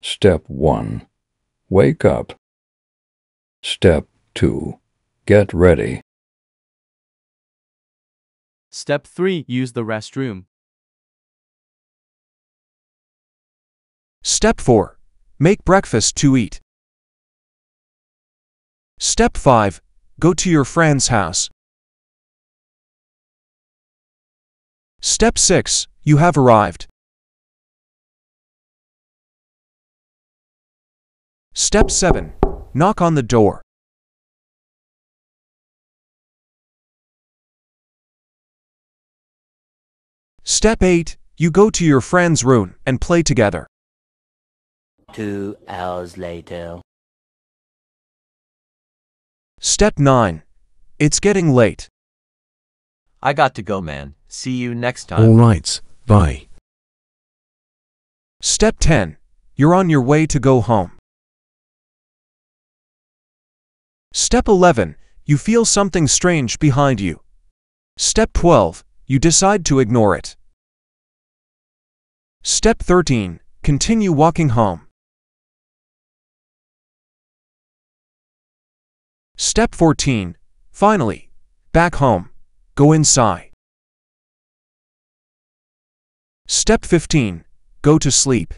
Step 1. Wake up. Step 2. Get ready. Step 3 Use the restroom. Step 4. Make breakfast to eat. Step 5. Go to your friend's house. Step 6. You have arrived. Step 7. Knock on the door. Step 8. You go to your friend's room and play together. Two hours later. Step 9. It's getting late. I got to go, man. See you next All time. right, bye. Step 10. You're on your way to go home. Step 11. You feel something strange behind you. Step 12. You decide to ignore it. Step 13. Continue walking home. Step 14. Finally, back home. Go inside. Step 15. Go to sleep.